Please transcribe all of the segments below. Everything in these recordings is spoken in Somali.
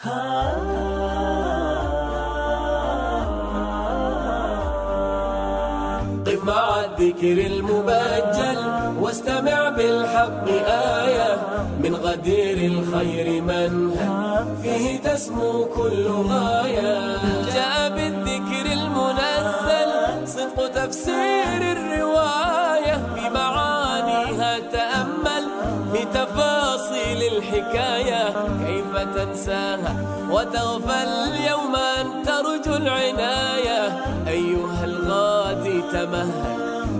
قف مع الذكر المبجل واستمع بالحق آية. من غدير الخير منهل فيه تسمو كل غاية. جاء بالذكر المنزل صدق تفسير الرواية. لتفاصيل الحكاية كيف تنساها وتغفل يوم أن ترجو العناية أيها الغادي تمهل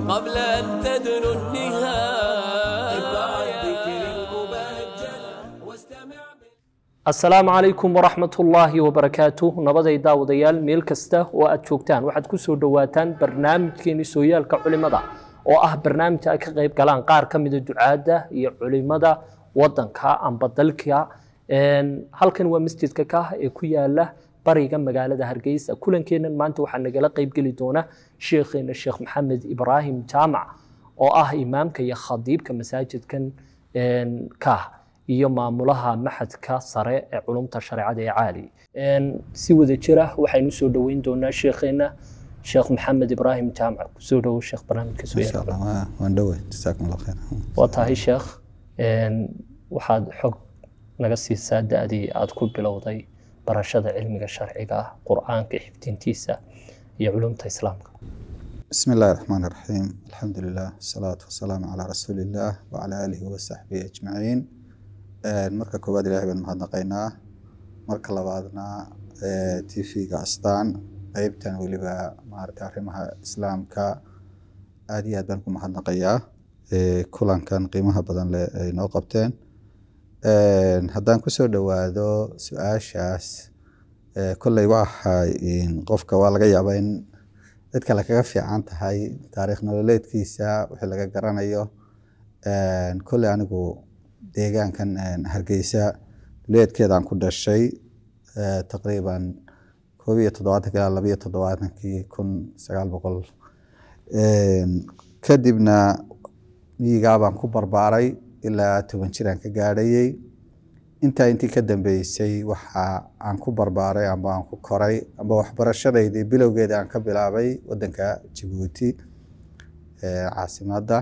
قبل أن تدنو النهاية. السلام عليكم ورحمة الله وبركاته. نبدا داوديال ميل كسته وأتشوكتان. واحد كسو دواتان برنامج كيني سويا الكعلمة oo ah barnaamij ay ka qayb galaan qaar ka mida ducaadda iyo culimada wadanka amba dalka. Halkan waa masjidka kah ee ku yaalla bariga magaalada hargeysa. Kulankeenan maanta waxaa nagala qaybgeli doona sheekheena sheekh maxamed ibraahim jaamac oo ah imaamka iyo khadiibka masaajidkan kah iyo maamulaha maxadka sare ee culumta shareecada ee caali si wada jira waxaynu soo dhoweyn doonaa sheekheena sheekh maxamed ibraahim jaamac ku soo dhowo sheekh barnaamijka sooyaalka waan dhowe jasaakum allah khayr waa tahay sheekh waxaad xog naga siisaa da-dii aad ku bilowday barashada cilmiga sharciga ah qur'aanka xifdintiisa iyo culumta islaamka. Bismi illaahi raxmaan raxiim alxamdu lilah wasalaatu wasalaamu calaa rasuuli illaah wacalaa aalihi wasaxbihi ajmaciin marka koowaad ilahay baan mahadnaqaynaa. Marka labaadna t v-ga astaan qeybtan weliba maarata arrimaha islaamka aad iyo aad baan ku mahadnaqayaa kulankan qiimaha badan leh ay noo qabteen. Haddaan ku soo dhowaado su'aashaas kolley waxa qofka waa laga yaabaa in cid kale kaga fiican tahay taariikh nololeedkiisa wixii laga garanayo. Kolley anigu deegaankan hargeysa duleedkeedaan ku dhashay taqriiban koob iyo miyigaabaan ku barbaaray ilaa toban jiraan ka gaadhayey intaa intii ka dambeysay waxa aan ku barbaaray amba aan ku koray amba waxbarashadaydii bilowgeeda aan ka bilaabay wadanka jabuuti caasimadda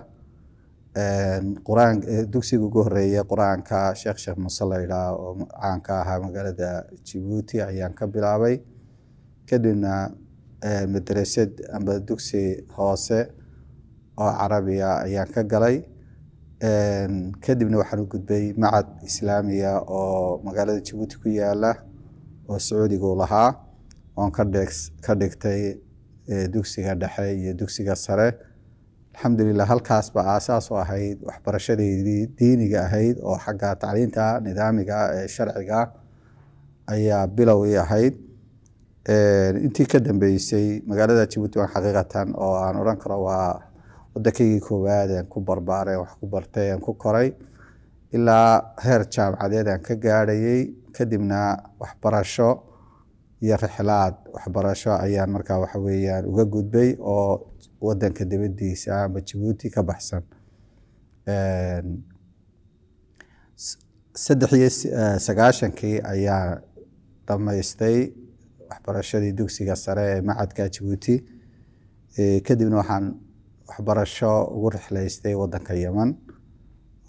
dugsiga ugu horreeya qur'aanka sheekh sheekh muuse laydhaa oo caanka ahaa magaalada jabuuti ayaan ka bilaabay kadibna madrasad amba dugsi hoose oo carabiya ayaan ka galay. Kadibna waxaan u gudbay macad islaamiya oo magaalada jabuuti ku yaalla oo sacuudigu lahaa oon ka dhigtay dugsiga dhexe iyo dugsiga sare. Alxamdulilah halkaas ba aasaas u ahayd waxbarashadeydii diiniga ahayd oo xagga tacliinta nidaamiga ee sharciga ayaa bilow i ahayd intii ka dambeysay magaalada jabuuti waan xaqiiqatan oo aan odhan karo waa wadankaygi koowaad aan ku barbaaray wax ku bartay aan ku koray ilaa heer jaamacadeed aan ka gaadhayey kadibna waxbarasho iyo rixlaad waxbarasho ayaan markaa waxa weeyaan uga gudbay oo wadanka dibadiisa ama jabuuti ka baxsan. Saddex iyo sagaashankii ayaa dhammaystay waxbarashadii dugsiga sare ee macadka jabuuti kadibna waxaan waxbarasho ugu rixlaystay wadanka yeman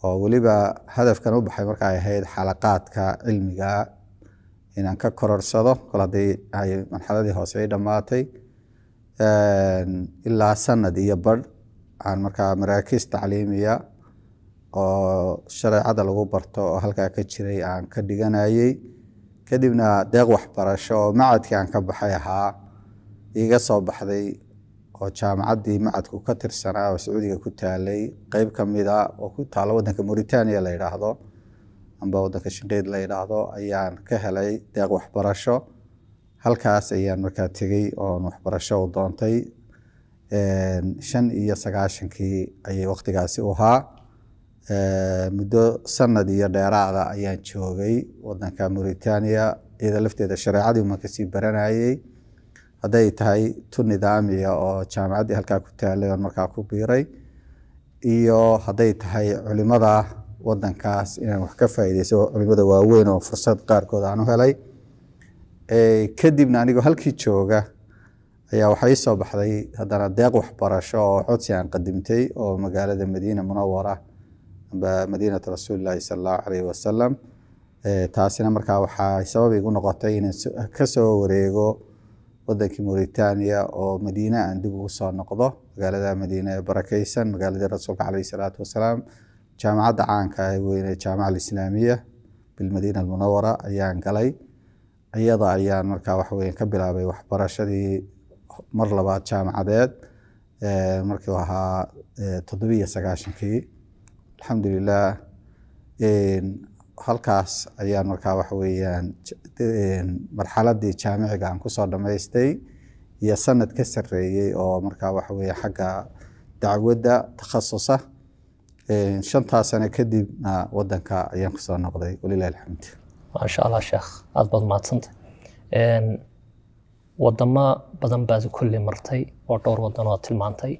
oo weliba hadafkan u baxay marka ay ahayd xalaqaadka cilmiga inaan ka kororsado kol haddii ay marxaladii hoose ay dhammaatay ilaa sanad iyo badh aan markaa maraakiis tacliimiya oo shareecada lagu barto oo halkaa ka jiray aan ka dhiganayey kadibna deeq waxbarasho oo macadkii aan ka baxay ahaa iiga soo baxday oo jaamacaddii macadku ka tirsanaa oo sacuudiga ku taalay. Qeyb ka mida oo ku taalo wadanka mauritania la yidhaahdo amba wadanka shinqiid la yidhaahdo ayaan ka helay deeq waxbarasho. Halkaas ayaan markaa tegey oon waxbarasho u doontay shan iyo sagaashankii ayay waktigaasi u ahaa muddo sanad iyo dheeraada ayaan joogay wadanka mauritania iyada lafteeda shareecadii uma ka sii baranayey hadday tahay tu nidaamiya oo jaamacaddii halkaa ku taalay oon markaa ku biiray iyo hadday tahay culimada wadankaas inaan wax ka faa'iideyso culimada waaweyn oo fursad qaarkood aan helay kadibna anigoo halkii jooga ayaa waxaa ii soo baxday haddana deeq waxbarasho oo codsi aan qadimtay oo magaalada madiina munawara amba madiinatu rasuulilaahi sala allahu calayhi wasalam taasina markaa waxaa sabab igu noqotay inaan ka soo wareego wadankii mauritania oo madiine aan dib ugu soo noqdo. Magaalada madiine ee barakeysan magaaladii rasuulka caleyhi salaatu wasalaam jaamacadda caanka ee weyne jaamaca alislaamiya bilmadiina almunawara ayaan galay. Iyada ayaan markaa waxaweya ka bilaabay waxbarashadii mar labaad jaamacadeed markii ahaa toddobiyo sagaashankii alxamdulilah halkaas ayaan markaa waxa weeyaan marxaladii jaamiciga aan ku soo dhamaystay iyo sanad ka sareeyey oo markaa waxa xagga dacwadda takhasusa shantaa sano kadibna wadanka ayaan ku soo noqday. Walilahi alxamd maasha allah sheekh aada baad mahadsantay wadamo badan baad kulli martay oo dhowr wadan oo tilmaantay.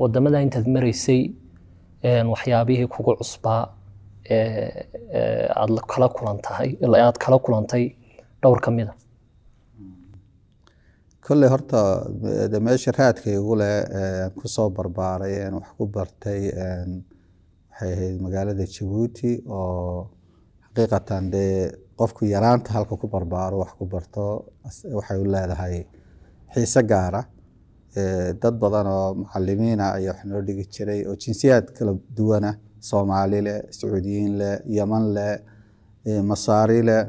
Wadamada intaad maraysay waxyaabihii kugu cusbaa aad kala kulantahay aad kala kulantay dhowr ka mida kolley horta meesha raadka igu leh ku soo barbaaray een wax ku bartay waxay ahayd magaalada jabuuti oo xaqiiqatan dee qofku yaraanta halka ku barbaaro wax ku barto waxay u leedahay xiise gaara dad badan oo macalimiina ayaa wax noo dhigi jiray oo jinsiyaad kala duwana soomaali leh sacuudiyiin leh yeman leh masaari leh.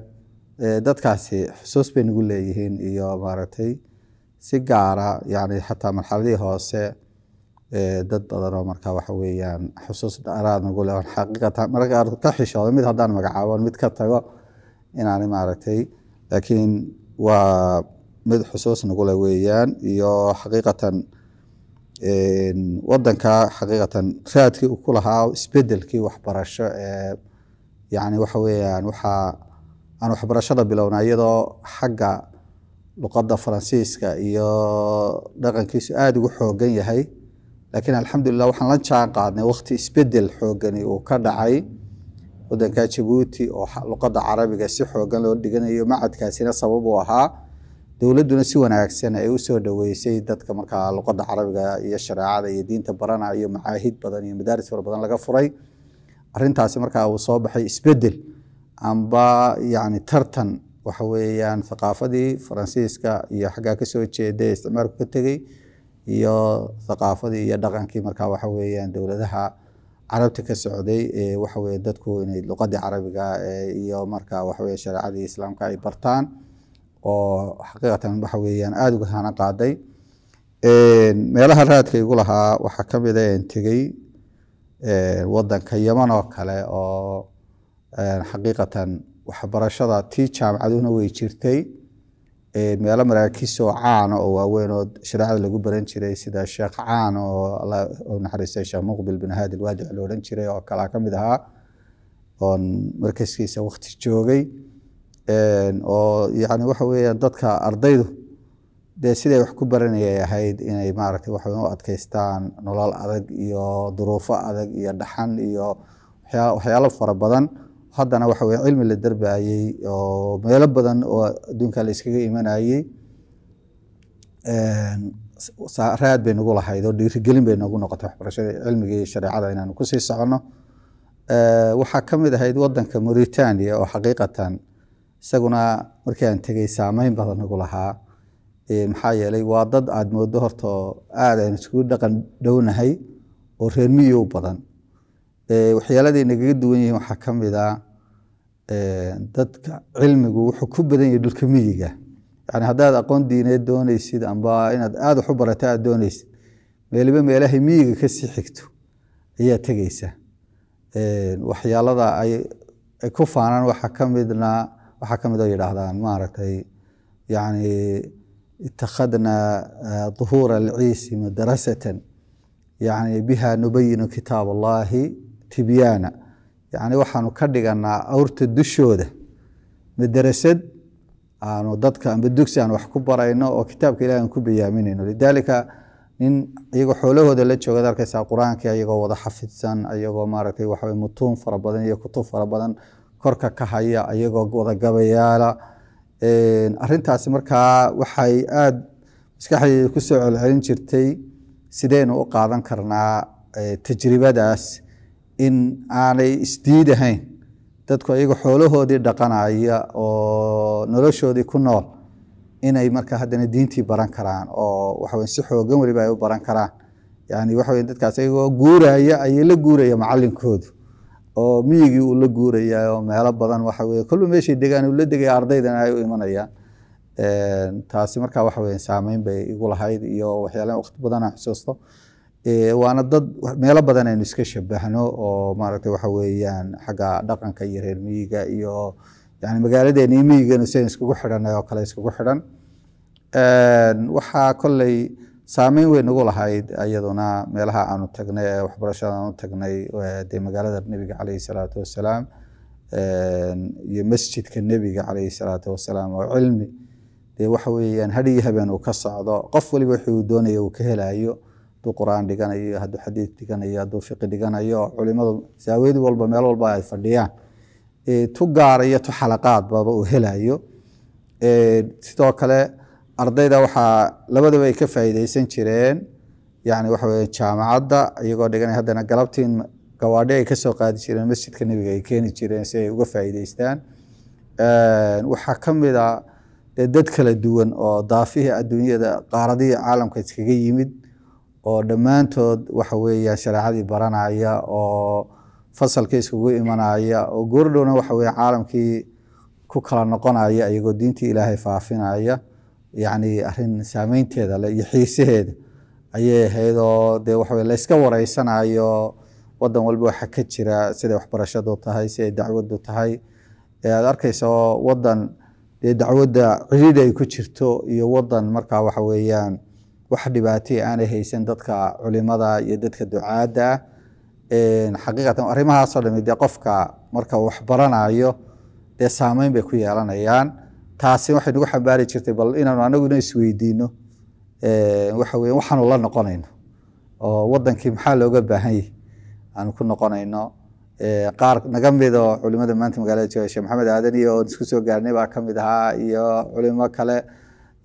Dadkaasi xusuus bay nagu leeyihiin iyo maaragtay si gaara yani xataa marxaladihii hoose dad badan oo markaa waxa weeyaan xusuus dheeraad nagu leh xaqiiqatan marka qaar ka xishoodo mid haddaan magacaabo mid ka tago inaani maaragtay laakiin waa mid xusuus nagu leh weeyaan iyo xaqiiqatan wadanka xaqiiqatan raadkii uu ku lahaa isbedelkii waxbarasho ee yani waxa weeyaan waxaa aan waxbarashada bilownaa iyadoo xagga luqadda faransiiska iyo dhaqankiisu aada ugu xoogan yahay. Laakiin alxamdulilah waxaan la jaan qaadnay waqti isbeddel xoogani uu ka dhacay. Wadanka jabuuti oo luqadda carabiga si xoogan loo dhiganayo macadkaasina sabab uu ahaa dowladduna si wanaagsan ay u soo dhoweysay dadka markaa luqadda carabiga iyo shareecada iyo diinta barana iyo macaahid badan iyo madaaris fara badan laga furay. Arintaasi markaa uu soo baxay isbeddel amba yani tartan waxa weeyaan thaqaafadii faransiiska iyo xaggaa ka soo jeeday ee isticmaalku ka tegey iyo thaqaafadii iyo dhaqankii markaa waxa weeyaan dowladaha carabta ka socday ee waxa weye dadku inay luqadii carabiga iyo markaa waxa weye shareecadii islaamka ay bartaan oo xaqiiqatan waxa weeyaan aada uga hana qaaday. Meelaha raadka igu lahaa waxaa ka mid a en tegey wadanka yeman oo kale oo xaqiiqatan waxbarashada tii jaamacaduhuna way jirtay. Meelo maraakiisoo caana oo waaweyn oo shareecada lagu baran jiray sida sheekh caan oo naxariistay sheekh muqbil bin haadi alwaadic lo odhan jiray oo kalaa ka mid ahaa. Oon markaskiisa wakti joogay oo yani waxa weeyaan dadka ardaydu dee siday wax ku baranayay ahayd inay maaragtay waxa u adkeystaan nolol adag iyo duruufo adag iyo dhaxan iyo waxyaalo fara badan. Haddana waxa weye cilmi la darbayey oo meelo badan oo adduunka la iskaga imanayey raad bay nagu lahayd oo dhiirigelin bay nagu noqotay waxbarashada cilmigii shareecada inaanu ku sii soconno. Waxaa ka mid ahayd wadanka mauritania oo xaqiiqatan isaguna markii aan tegey saameyn badan nagu lahaa maxaa yeelay waa dad aada moodo horta aada aynu iskugu dhaqan dhownahay oo reer miyi u badan waxyaaladay nagaga duwan yihiin waxaa ka mid a dadka cilmigu wuxuu ku badan yahay dhulka miyiga. Yani haddaad aqoon diineed dooneysid amba inaad aada wax u barata aad dooneysid meeliba meelahay miyiga ka sii xigto ayaa tegeysa waxyaalada ay ku faanaan waxaa kamidna waxaa ka mid oo yidhaahdaan maaragtay yani itakhadna duhuura alciisi madrasatan yani biha nubayinu kitaab allahi tibyaana. Yani waxaanu ka dhiganaa awrta dushooda. Madrasad aanu dadka amba dugsi aan wax ku barayno oo kitaabka ilahi aan ku bayaaminayno lidaalika nin iyagoo xoolahooda la joogaad arkaysaa qur'aankii ayagoo wada xafidsan ayagoo maaragtay waxa mutuun fara badan iyo kutub fara badan korka ka haya ayagoo wada gabayaala. Arintaasi markaa waxay aada maskaxdeyda ku soo celcelin jirtay. Sideynu u qaadan karnaa tajribadaas in aanay isdiidahayn dadku ayaga xoolahoodii dhaqanaya oo noloshoodii ku nool inay marka haddana diintii baran karaan oo waxawe si xoogan weliba ay u baran karaan. Yani waxawe dadkaas ayagoo guuraya ayay la guuraya macalinkoodu oo miyigii uu la guuraya oo meelo badan waxa weye kolba meeshay degaan uu la degaya ardaydana ay u imanayaan taasi marka waxa saameyn bay igu lahayd iyo waxyaala waqti badan aan xusuusto waana dad meelo badan aynu iska shabahno oo maaragtay waxa weeyaan xagga dhaqanka iyo reer miyiga iyo yani magaaladeena iyo miyiganu sidan iskugu xidhanay oo kale iskugu xidhan. Waxaa kolley saameyn weyn ugu lahayd iyaduna meelaha aanu tagnay ee waxbarashada aanu tagnay dee magaalada nebiga caleyhi salaatu wasalaam iyo masjidka nebiga caleyhi salaatu wasalaam oo cilmi. Dee waxa weeyaan had iyo habeen uu ka socdo qof waliba wixii doonaya uu ka helayo hadduu qur'aan dhiganayo hadduu xadiid dhiganayo hadduu fiqi dhiganayo culimadu zaawiyad walba meel walba ay fadhiyaan. Tu gaara iyo tu xalaqaadbaba uu helayo sidoo kale ardayda waxaa labadaba ay ka faa'iideysan jireen. Yani waxa weye jaamacadda iyagoo dhiganay haddana galabtiin gawaadhi ay ka soo qaadi jireen masjidka nebiga ay keeni jireen si ay uga faa'iideystaan waxaa ka mid a dee dad kala duwan oo daafihii adduunyada qaaradihii caalamka iskaga yimid oo dhammaantood waxa weeya shareecadii baranaya oo fasalkii iskugu imanaya oo goordhowna waxa weye caalamkii ku kala noqonaya iyagoo diintii ilaahay faafinaya yacni arrin saameynteeda le iyo xiisaheeda ayay ahayd oo dee waxa layska wareysanayo wadan walba waxa ka jira siday waxbarashadu tahay siday dacwadu tahay. Aad arkayso wadan dee dacwadda cidhiidhi ay ku jirto iyo wadan markaa waxa weeyaan wax dhibaatay aanay haysan dadka culimada iyo dadka ducaadda xaqiiqatan arrimahaasoo dhami dee qofka marka waxbaranayo dee saameyn bay ku yeelanayaan taasi waxay nagu xambaari jirtay bal inaanu anaguna isweydiino waxa waxaanu la noqonayno oo wadankii maxaa looga baahan yahy aanu ku noqonayno qaar naga mid oo culimada maanta magaalada jooga sheekh maxamed aadan iyo oon isku soo gaarnay baa ka mid ahaa iyo culimo kale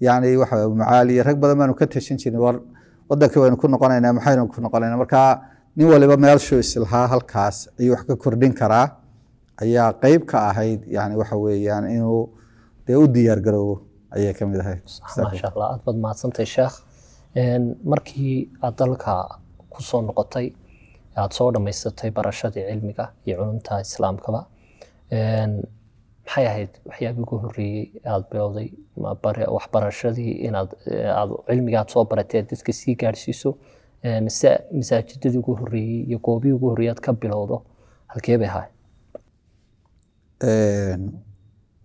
yani waxa macaali iyo rag badan baanu ka tashan jirnay war wadankii waynu ku noqonaynaa maxaynu ku noqonaynaa marka nin waliba meelshuu islahaa halkaas ayuu wax ka kordhin karaa ayaa qeyb ka ahayd yani waxa weeyaan inuu dee u diyaar garoobo ayay ka mid ahayd. Maasha allah aad baad mahadsantahay sheekh markii aad dalka ku soo noqotay aad soo dhammaysatay barashadii cilmiga iyo culumta islaamkaba maxay ahayd waxyaabii ugu horreeyey aad bilowday? Waxbarashadii inaad aad cilmiga aad soo baratay aad dadka sii gaadhsiiso se masaajidadii ugu horreeyey iyo goobihii ugu horreeyey aad ka bilowdo halkee bay ahaay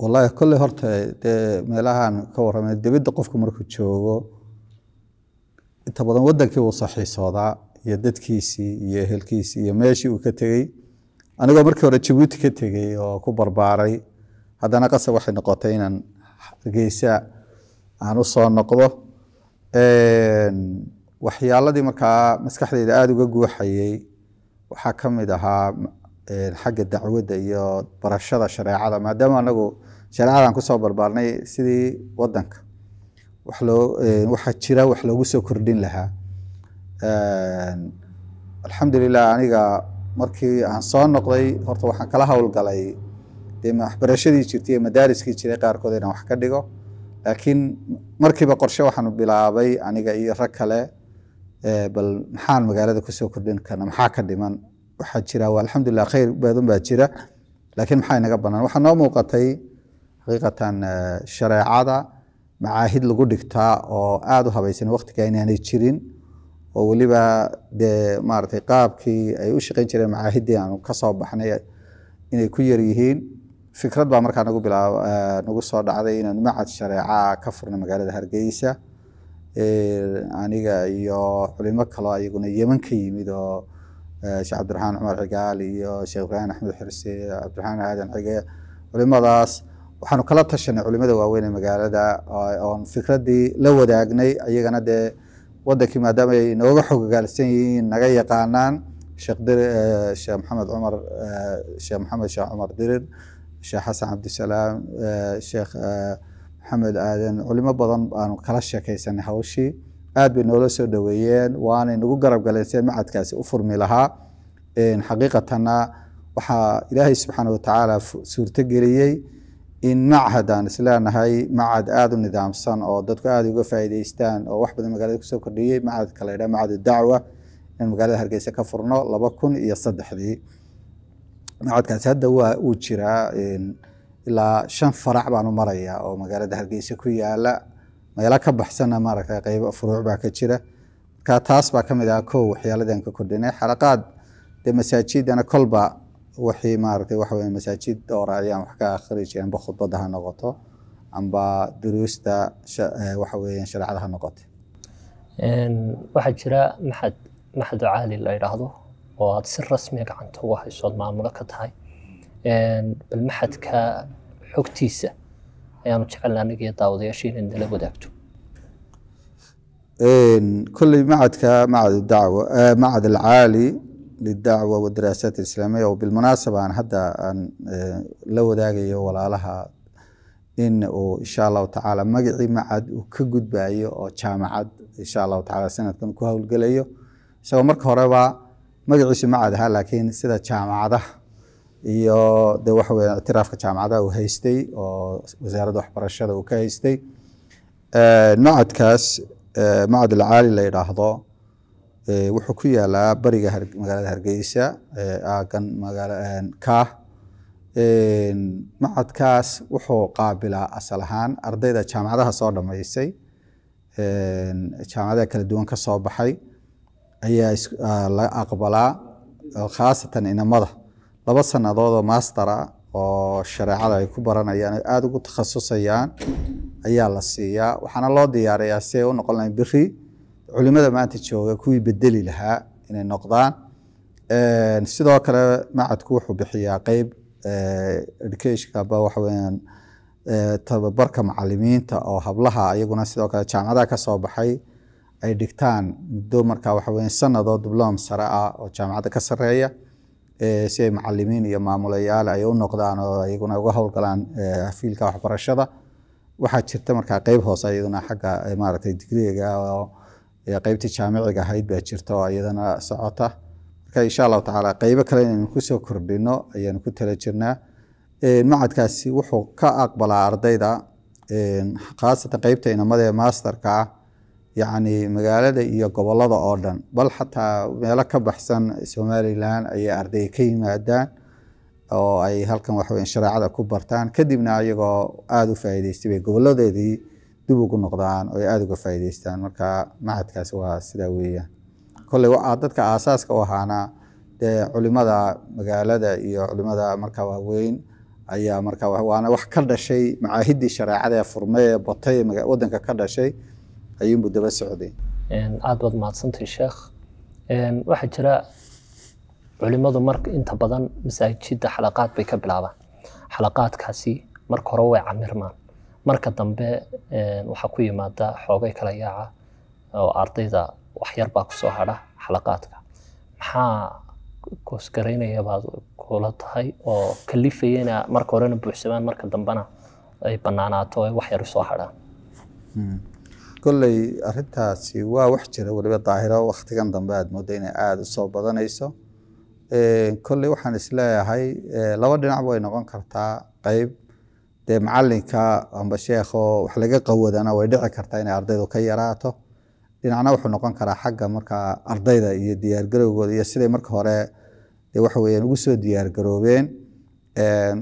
wallahi kolley horta dee meelahan ka warramay dibadda qofku markuu joogo inta badan wadankii wuu saxiisoodaa iyo dadkiisii iyo ehelkiisii iyo meeshii uu ka tegey. Anigoo markii hore jabuuti ka tegey oo ku barbaaray haddana qasab waxay noqotay inaan hargeysa aan u noqdo. Waxyaaladii markaa maskaxdeyda aada uga guuxayey waxaa ka mid ahaa xagga dacwadda iyo barashada shareecada maadaama anagu shareecadan ku soo barbaarnay sidii wadanka waxaa jira wax loogu soo kordhin lahaa. Alxamdulilah aniga markii aan soo noqday horta waxaan kala howlgalay dee waxbarashadii jirtay ee madaariskii jiray qaarkood inaan wax ka dhigo. Laakiin markiiba qorshe waxaanu bilaabay aniga iyo rag kale bal maxaan magaalada ku soo kordhin karna maxaa ka dhiman? Waxaa jira alxamdulilah khayr badan baa jira. Laakiin maxaa inaga banaan? Waxaa noo muuqatay xaqiiqatan shareecada macaahid lagu dhigtaa oo aada u habaysan waqtiga inaanay jirin oo weliba dee maaragtay qaabkii ay u shaqeyn jireen macaahiddii aanu ka baxnay inay ku yar yihiin. Fikrad baa markaa nagu bilaab nagu soo dhacday inaanu macad shareeca ka furnay magaalada hargeysa. Aniga iyo culimo kaloo ayaguna yeman ka yimid oo sheekh cabdiraxmaan cumar cigaal iyo sheekh ibraahim axmed xirse cabdiraxmaan aadan cige culimadaas waxaanu kala tashanay culimada waaweyn ee magaalada oon fikraddii la wadaagnay ayagana dee wadankii maadaama ay nooga xogogaalsan yihiin naga yaqaanaan sheekh sheekh maxamed cumar sheekh maxamed sheekh cumar dirir sheekh xasan cabdisalaam sheekh maxamed aadan. Culimo badan baanu kala sheekaysanay hawshii. Aad bay noola soo dhoweeyeen waanay nagu garab galeen sida macadkaasi u furmi lahaa. Xaqiiqatanna waxaa ilaahay subxaana watacaala suurto geliyey in machad aan isleenahay macad aada u nidaamsan oo dadku aada uga faa'iideystaan oo wax badan magaalada ku soo kordhiyey macadka la yidhaha macad dacwa in magaalada hargeysa ka furno laba kun iyo saddexdii. Macadkaasi hadda waa uu jiraa ilaa shan farac baanu maraya oo magaalada hargeysa ku yaalla. Meelo ka baxsanna maaragtay qeybo furuuc baa ka jira. Marka taas baa ka mid ah kow waxyaaladaan ka kordhinay. Xalaqaad dee masaajidana kolba wixii maaragtay waxa weye masaajid ayaan wax ka akhri jiray amba khudbadda ha noqoto amba duruusta waxa weeyaan shareecada ha noqoto? Waxaa jira maxad maxadu caali la yidhaahdo oo aad si rasmiya gacanta uga haysood maamulo ka tahay. Bal maxadka xogtiisa ayaanu jecelna aniga iyo daawadayaasha inaad nala wadaagto. Kolley macadka macad dacwa macad alcaali lidacwa wadaraasaat alislaamiya oo bilmunaasaba aan hadda aan la wadaagayo walaalaha in uu insha allahu tacaala magacii macad uu ka gudbayo oo jaamacad insha allahu tacaala sanadkan ku howlgelayo isagoo marka horeba magaciisu macad ahaa laakiin sida jaamacadaha iyo de waxa weye ictiraafka jaamacadaha uu haystay oo wasaaradda waxbarashada uu ka haystay macadkaas macad alcaali la yidhaahdo wuxuu ku yaalaa bariga magaalada hargeysa aagan magaala kaah macadkaas wuxuu qaabilaa asal ahaan ardayda jaamacadaha soo dhammaysay jaamacadaha kala duwan ka soo baxay. Ayaa la aqbalaa khaasatan inamada. Laba sannadood oo mastera oo shareecada ay ku baranayaan ay aada ugu takhasusayaan ayaa la siiyaa. Waxaana loo diyaariyaa si u noqon lahayn beri culimada maanta jooga kuwii bedeli lahaa inay noqdaan. Sidoo kale macadku wuxuu bixiyaa qeyb educationka ba waxa weyaan tababarka macalimiinta oo hablaha iyaguna sidoo kale jaamacadaha ka baxay ay dhigtaan muddo marka waxa weya sanadoo diblom sare ah oo jaamacadda ka sareeya si ay macalimiin iyo maamulayaal ay u noqdaan oo iyaguna uga howlgalaan fiilka waxbarashada. Waxaa jirta markaa qeyb hoose iyaduna xagga maaragtay digriga oo qeybtii jaamiciga ahayd baa jirta oo iyadana socota. Marka insha allahu tacaala qeybo kale inaynu ku soo kordhino ayaanu ku tala jirnaa. Macadkaasi wuxuu ka aqbalaa ardayda khaasatan qeybta inamada ee masterka ah yacni magaalada iyo gobollada oo dhan. Bal xataa meelo ka baxsan somalilan ayay arday ka yimaadaan oo ay halkan waxaweya shareecada ku bartaan. Kadibna ayagoo aada u faa'iideystay bay goboladeedii dib ugu noqdaan oo aada uga faa'iideystaan marka macadkaasi waa sidaa weeyaan. Kolley dadka aasaaska u ahaana dee culimada magaalada iyo culimada marka waaweyn ayaa marka waana wax ka dhashay macaahidii shareecada ee furmay ee batay ee wadanka ka dhashay ayuunbu daba socday. Aada baad mahadsantay sheekh. Waxaa jira culimadu marka inta badan masaajidda xalaqaad bay ka bilaabaan. Xalaqaadkaasi marka hore way camirmaan marka dambe waxaa ku yimaada xoogay kala yaaca oo ardayda waxyar baa ku soo hadha xalaqaadka. Maxaa koosgaraynaya baad kula tahay oo kalifayana marka horena buuxsamaan marka dambena ay banaanaato ay waxyar u soo hadhaan? Kolley arintaasi waa wax jira weliba daahiro waktigan dambe aad mooda inay aada u soo badanayso. Kolley waxaan is leeyahay laba dhinac way noqon kartaa qeyb dee macalinka amba sheekho wax laga qawadana way dhici kartaa inay ardaydu ka yaraato. Dhinacna wuxuu noqon karaa xagga markaa ardayda iyo diyaargarowgooda iyo siday marka hore dee waxa weeyaan ugu soo diyaargaroobeen.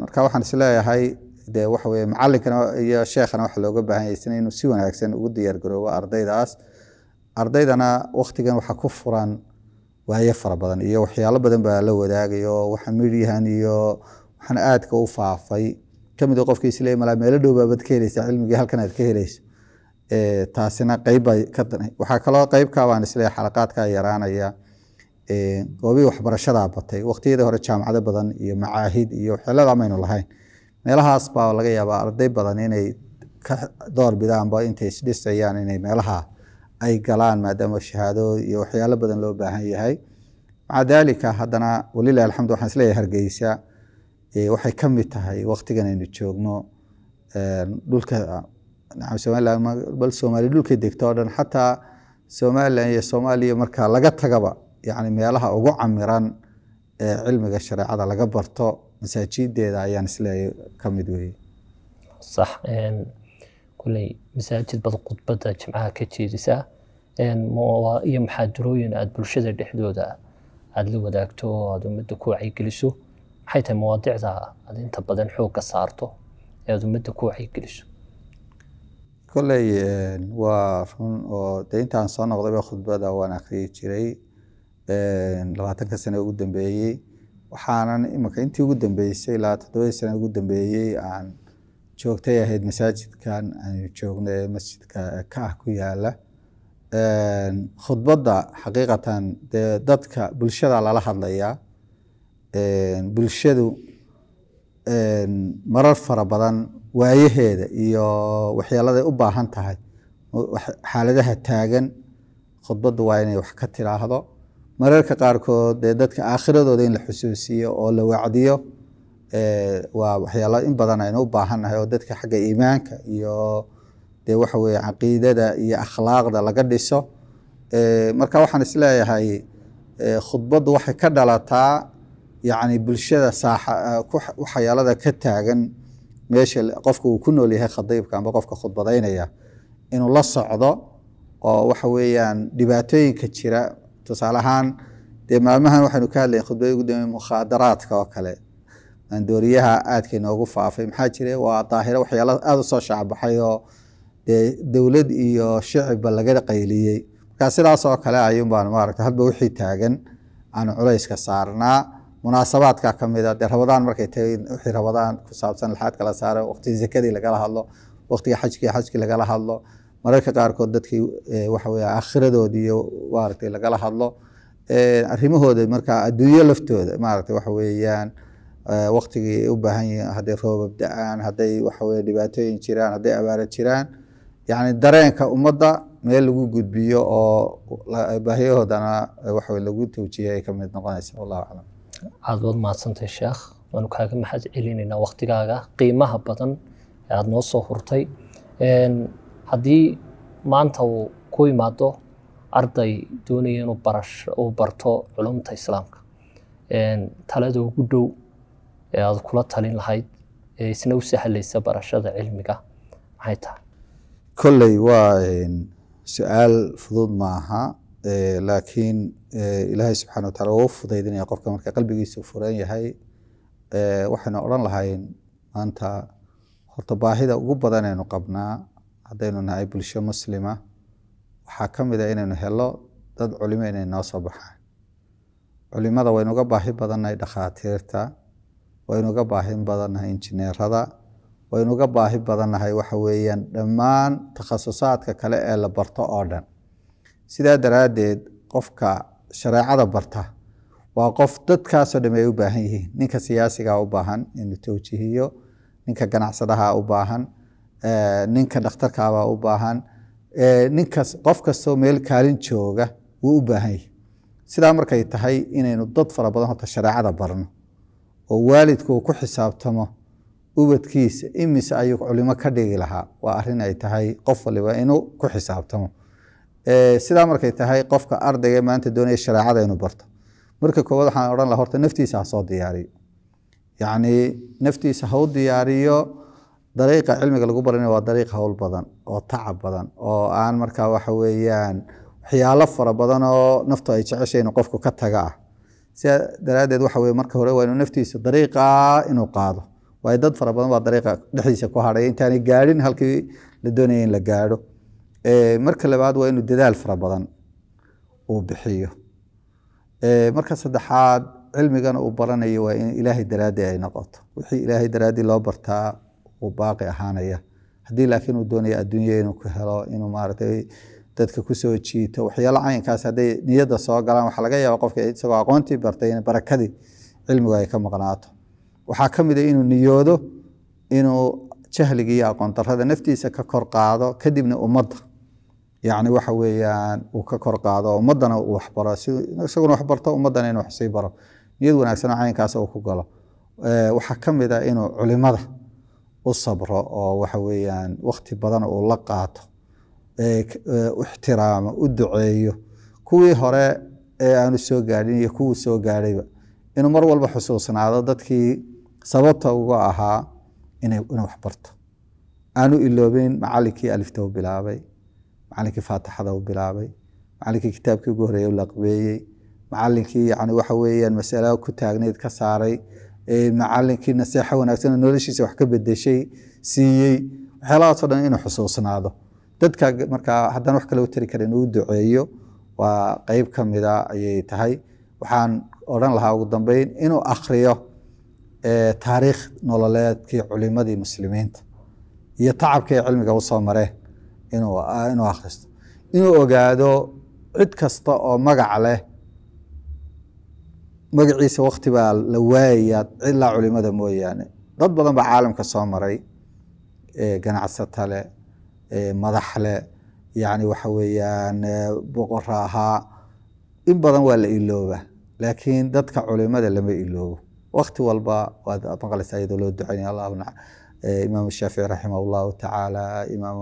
Marka waxaan is leeyahay dee waxa weye macalinkana iyo sheekhana waxa looga baahan inuu si wanaagsan ugu diyaargaroobo ardaydaas. Ardaydana waktigan waxa ku furan waayo fara badan iyo waxyaalo badan baa la wadaagayo waxa midyahan iyo waxaan aadka u faafay ka mid qofka isle malaa meelo dhow baabad ka helaysa cilmigii halkan aad ka helayso taasina qeybbaa ka waxaa kaloo qeybka baan is leeyahay xalaqaadka yaraanaya goobii waxbarashadaa batay waqtiyadii hore jaamacado badan iyo macaahid iyo waxyeelada maynu lahayn. Meelahaas baa laga yaabaa arday badan inay ka door bidaanba intay isdhisayaan inay meelaha ay galaan maadaama shahaado iyo waxyaalo badan loo baahan yahay. Maca daalika haddana walilahi alxamdu waxaan is leeyahay hargeysa waxay ka mid tahay waqtigan aynu joogno dhulka nacam somaliland ma- bal soomaali dhulka degto oo dhan xataa somaliland iyo soomaaliya marka laga tagaba yani meelaha ugu camiran ee cilmiga shareecada laga barto masaajideeda ayaan is leeyahay ka mid weeye sax kuley masaajid bad khudbadda jimcaha ka jeedisaa iyo maxaadarooyin aada bulshada dhexdooda aada la wadaagto oo aada ummadda ku wacyigeliso maxay tahay mawaadicda aada inta badan xoogga saarto ee aada ummadda ku wacyigeliso kolley waa run oo de intaan soo noqdayba khudbada waan akriyi jiray labaatanka sane ugu dambeeyey. Waxaanan imika intii ugu dambeysay ilaa toddobadii sane ugu dambeeyey aan joogtay ahayd masaajidkan aanu joogno ee masjidka ka ah ku yaalla khudbadda xaqiiqatan dee dadka bulshada lala hadlayaa bulshadu marar fara badan waayaheeda iyo waxyaaladay u baahan tahay xaaladaha taagan khudbaddu waa inay wax ka tiraahdo mararka qaarkood dee dadka aakhiradooda in la xusuusiyo oo la wacdiyo waa waxyaalo in badan aynu u baahannahay oo dadka xagga iimaanka iyo dee waxa weeye caqiidada iyo akhlaaqda laga dhiso. Marka waxaan is leeyahay ee, khudbaddu waxay ka dhalataa yacni bulshada saaxa waxyaalada ka taagan meesha qofka uu ku nool yahay khadiibka amba qofka khudbadaynaya inuu la socdo oo waxa weeyaan dhibaatooyinka jira. Tusaale ahaan dee maalmahan waxaynu ka hadlayn khudbada ugu dambeeyay mukhaadaraadka oo kale. Maandooriyaha aadka inoogu faafay maxaa jira? Waa daahiro waxyaalo aada u soo shaacbaxay oo dee dowlad iyo shicibba laga qayliyey. Marka sidaas oo kale ayuun baan maaragta hadba wixii taagan aanu culayska saarnaa munaasabaadka ka mid a dee rabadaan markay tahay wixii rabadaan ku saabsan laxaad kala saara waqtigii zakadii lagala hadlo waqtigii xajkii xajkii lagala hadlo mararka qaarkood dadkii eh, waxa iyo maaragtay lagala hadlo. Eh, arrimahooda marka adduunyo laftooda maaragtay waxa weeyaan eh, waqtigii u baahan yihiin hadday roobab da'aan hadday waxa weye dhibaatooyin jiraan hadday abaara jiraan. Yacni dareenka ummadda meel lagu gudbiyo oo baahiyahoodana waxa weye lagu tawjiya ay ka noqonaysa wallahu aclam aada waad mahadsantahay sheekh waanu kaaga mahad celinaynaa waktigaaga qiimaha badan ee aada noo soo hurtay haddii maanta uu ku imaado arday doonaya inuu barasho uu barto culumta islaamka. Talada ugu dhow ee aada kula talin lahayd ee isna u sahlaysa barashada cilmiga maxay tahay? Kolley waa su'aal fudud maaha laakiin ilaahay subxaana wa taala waa u fudaydinaya qofka marka qalbigiisu furan yahay waxaynu odhan lahayn maanta horta baahida ugu badan aynu qabnaa haddaynu nahay bulsho muslima waxaa ka mid a inaynu helo dad culimo inay noo soo baxaan. Culimada waynuga baahi badannahay dhakhaatiirta waynuga baahi badannahay injineerada waynuga baahi badannahay waxa weeyaan dhammaan takhasusaadka kale ee la barto oo dhan. Sidaa daraaddeed qofka shareecada barta. Waa qof dadkaasoo dham ay u baahan yihiin. Ninka siyaasigaa u baahan inuu towjihiyo ninka ganacsadaha u baahan eh, ninka dhakhtarkaabaa u baahan eh, ninkas qof kastoo meel kaalin jooga wuu u baahan yahi sidaa markay tahay inaynu dad fara badan horta shareecada barno oo waalidku uu ku xisaabtamo ubadkiisa imise ayuu culimo ka dhigi lahaa. Waa arrin ay tahay qof waliba inuu ku xisaabtamo sidaa markay tahay qofka ardayga maanta doonaya shareecada inuu barto. Marka koowaad waxaan odhan lahaa horta naftiisa ha soo diyaariyo. Yacni naftiisa ha u diyaariyo dariiqa cilmiga lagu baranaya waa dariiq howl badan oo tacab badan oo aan markaa waxa weeyaan waxyaalo fara badan oo naftu ay jeceshay inuu qofku ka taga ah. Sidaa daraaddeed waxa weye marka hore waa inuu naftiisa dariiqaa inuu qaado. Waayo dad fara badan baa dariiqa dhexdiisa ku hadhay intaanay gaadhin halkii la doonaya in la gaadho marka labaad waa inuu dadaal fara badan uu bixiyo. Eh, marka saddexaad cilmigana uu baranayo waa in ilaahay daraaddi ay noqoto. Wixii ilaahay daraaddi loo bartaa uu baaqi ahaanaya. Haddii laakiin uu doonaya adduunya inuu ku helo inuu maaragtay dadka ku soo jiito waxyaalo caynkaas hadday niyadda soo galaan waxaa laga yaaba qofka isagoo aqoontii bartay in barakadii cilmigu ay ka maqnaato. Waxaa ka mid a inuu niyoodo inuu jahliga iyo aqoon naftiisa ka kor qaado kadibna ummadda yacni waxa weeyaan uu ka kor qaado ummaddana uu waxbaro isaguna wax barto ummaddana inuu wax sii baro. Niyad wanaagsan oo caynkaas uu ku galo? Waxaa ka mid a inuu culimada u sabro oo waxa weeyaan wakti badan uu la qaato. Ixtiraamo u duceeyo. Kuwii hore ee aanu soo gaadhin iyo kuwii soo gaadhayba inuu mar walba xusuusnaado dadkii sababta uga ahaa inuu wax barto. Aanu iloobin macalinkii alifta u bilaabay macalinkii faatixada u bilaabay macalinkii kitaabkii ugu horreeyay u laqbeeyey macalinkii yani waxa weeyaan masala ku taagneyd ka saaray macalinkii naseexo wanaagsan noloshiisa wax ka bedeshay siiyey waxyaalahaasoo dhan inuu xusuusnaado. Dadka markaa haddaan wax kale u tari karin uu duceeyo waa qeyb ka mida ayay tahay. Waxaan odhan lahaa ugu dambeyn inuu akriyo taariikh nololeedkii culimadii muslimiinta iyo tacabkii cilmiga u soo mareen inuu akhristo. Inuu ogaado cid kasta oo magac leh magaciisa wakti baa la waayayaa ilaa culimada mooyaane. Dad badan baa caalamka soo maray ganacsata leh madax leh yani waxa weeyaan boqora ahaa in badan waa la ilooba laakiin dadka culimada lama iloobo. Wakti walba waad maqlaysaa iyadoo loo ducaynaya allah imaam shaafici raximah llahu tacaala imaam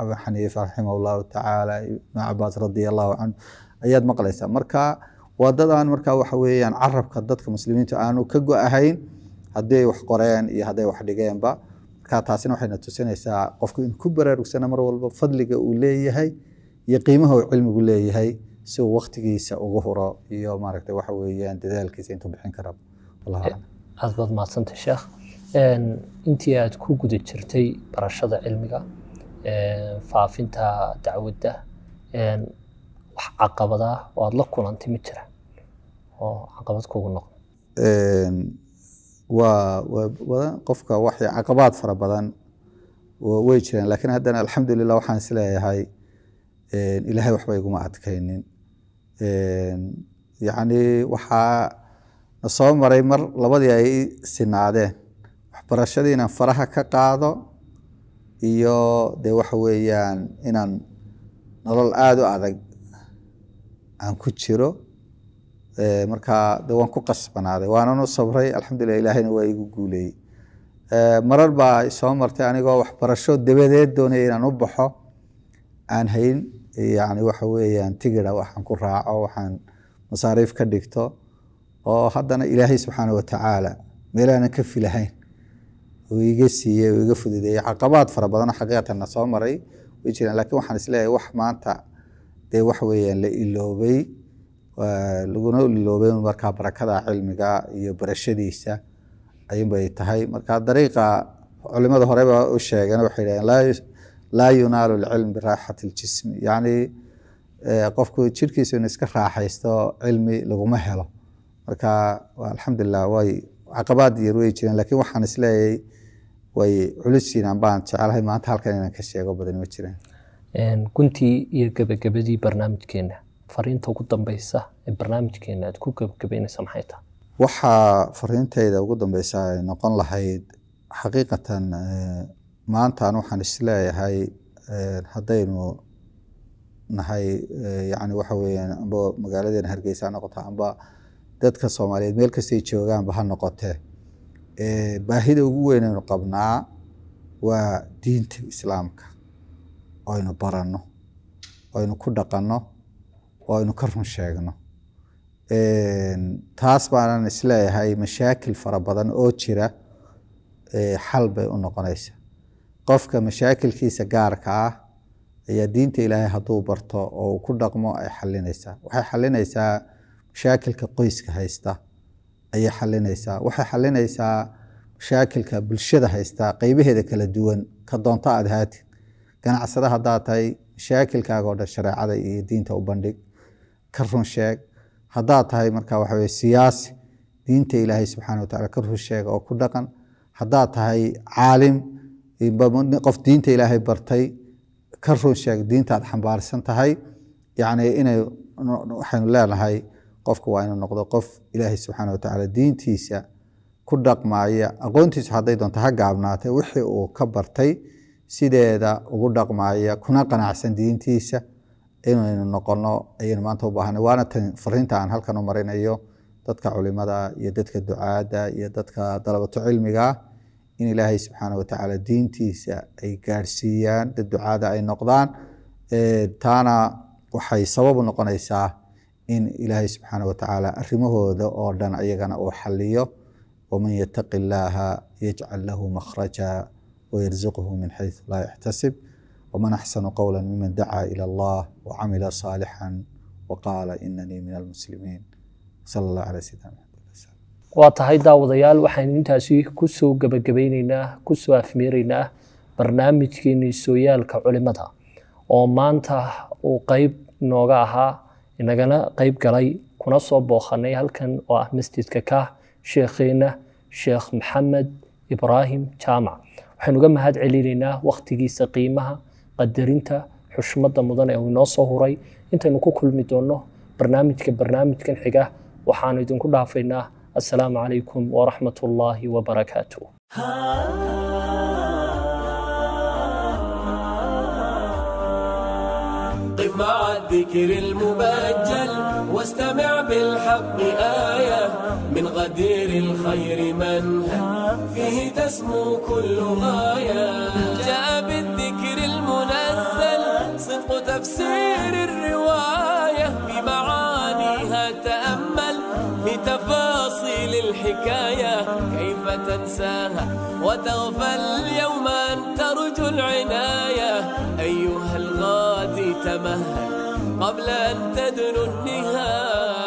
abu xaniifa raximah llahu tacaala ibn cabaas radia allahu canhu ayaad maqlaysaa? Marka waa dadaan marka waxa weeyaan carabka dadka muslimiintu aanu ka go-ahayn haddii ay wax qoreen iyo hadday wax dhigeenba marka taasina waxayna tusinaysaa qofku in ku baraarugsana mar walba fadliga uu leeyahay iyo qiimaha uu cilmigu leeyahay si uu waktigiisa ugu huro iyo maaragta waxa weeyaan dadaalkiisa intuu bixin kara aclam. aad baad mahadsantay sheekh intii aad ku guda jirtay barashada cilmiga faafinta dacwadda wax caqabada oo aada la kulantay ma jiraan oo caqabad kugu noqon. Waa waa badan qofka wax caqabaad fara badan way jireen. Laakiin haddana alxamdulilah waxaan is leeyahay ilaahay waxba iguma adkaynin. Yacni waxaa na soo maray mar labadii ay sinaadeen waxbarashadii faraha ka qaado iyo dee waxa weeyaan inaan nolol aada u adag aan ku jiro markaa de waan ku qasbanaaday waanan u sabray alxamdulilah ilaahayna waa igu guuleeyey marar baa soo martay anigoo waxbarasho dabadeed doonaya inaan u baxo aan hayn yani waxa weeyaan tigida waxaan ku raaco waxaan masaariif ka dhigto oo haddana ilaahay subxaana watacaala meelaanan ka filahayn uu iga siiyey uu iga fududeeyey caqabaad fara badanoo xaqiiqatanna soo maray. Way jiraan lakiin waxaan is leeyahay wax maanta dee waxa weeyaan la iloobay. Laguna iloobay markaa barakada cilmiga iyo barashadiisa ayunbay tahay. Marka dariiqa culimada horeba u sheegeen waxay dhaheen laa yunaalu lcilm biraaxati ljismi yacni qofku jirhkiisu inu iska raaxaysto cilmi laguma helo. Marka alxamdulilah way caqabaad yar way jireen lakiin waxaan is leeyahay way culisiinaan baan jecelahay maanta halkan inaan ka sheego badan ma jireen guntii iyo gebagabadii barnaamijkeena fariinta ugu dambeysa ee barnaamijkeena aad ku gebagabeynaysa maxay tahay? Waxaa fariintayda ugu dambeysa ay noqon lahayd xaqiiqatan maantaan waxaan is leeyahay haddaynu nahay yani waxa weeyaan amba magaaladeena hargeysa ha noqoto amba dadka soomaaliyeed meel kastay joogaanba ha noqotee baahida ugu weynaynu qabnaa waa diinta islaamka. Oo aynu baranno oo aynu ku dhaqanno oo aynu ka run sheegno. Taas baanan is leeyahay mashaakil fara badan oo jira xal bay u noqonaysa. Qofka mashaakilkiisa gaarka ah ayaa diinta ilaahay hadduu barto oo uu ku dhaqmo ay xalinaysaa waxay xalinaysaa mashaakilka qoyska haysta ayay xalinaysaa waxay xalinaysaa mashaakilka bulshada haysta qeybaheeda kala duwan ka doonto aad haatid ganacsada haddaad tahay mashaakilkaaga oo dhan shareecada iyo diinta u bandhig. Ka run sheeg. Haddaad tahay marka waxa weye siyaasi diinta ilaahay subxaana wataala ka run sheega oo ku dhaqan. Haddaad tahay caalim qof diinta ilaahay bartay ka run sheeg diintaad xambaarsan tahay. Yacni inay waxaynu leenahay qofku waa inuu noqdo qof ilaahay subxaana watacaala diintiisa ku dhaqmaaya. Aqoontiisa hadday doonto ha gaabnaatay wixii uu ka bartay sideeda ugu dhaqmaaya kuna qanacsan diintiisa. Inaynu noqono ayaynu maanta u baahanay waana tan fariinta aan halkan u marinayo dadka culimada iyo dadka ducaadda iyo dadka dalabato cilmiga in ilaahay subxaana watacaala diintiisa ay gaadhsiiyaan dad ducaada ay noqdaan. Taana waxay sabab u noqonaysaa in ilaahay subxaana watacaala arrimahooda oo dhan ayagana uu xaliyo waman yataqi illaaha yajcal lahu makhraja wayarzuqhu min xaysu laa yaxtasib waman axsanu qowla miman dacaa ila allah wacamila saalixan waqaala inanii min almuslimiin sala allah calaa sayidina maxamed waa tahay daawadayaal waxaynu intaasi ku soo gebagabayneynaa ku soo afmeeraynaa barnaamijkeenii sooyaalka culimada oo maanta uu qeyb nooga ahaa inagana qayb galay kuna soo booqanay halkan oo ah masjidka kaah sheekheena sheekh maxamed ibraahim jaamac. Waxaynu uga mahad celinaynaa wakhtigiisa qiimaha qadarinta xushmadda mudan ee uu inoo soo huray. Intaynu ku kulmi doonno barnaamijka barnaamijkan xiga waxaanu idinku dhaafaynaa assalaamu calaykum waraxmat ullaahi wabarakaatu قف مع الذكر المبجل واستمع بالحق آية من غدير الخير منهى فيه تسمو كل غاية. جاء بالذكر المنزل صدق تفسير الرواية. بمعانيها تأمل في تفاصيل الحكاية كيف تنساها؟ وتغفل يوم أن ترجو العناية. أيها الغادي تمهل قبل أن تدنو النهاية.